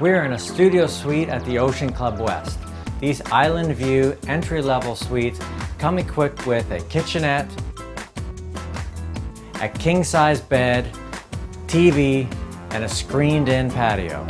We're in a studio suite at the Ocean Club West. These island view entry-level suites come equipped with a kitchenette, a king-size bed, TV, and a screened-in patio.